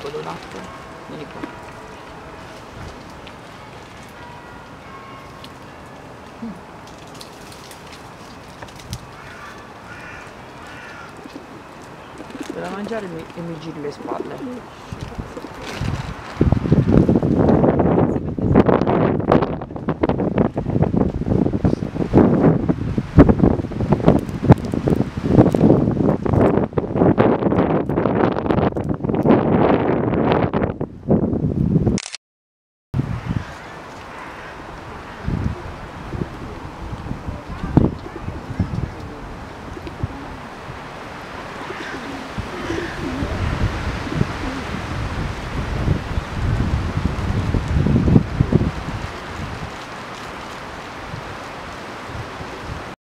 quello latte. Vieni qua. Mm. Da mangiare mi- e mi giri le spalle.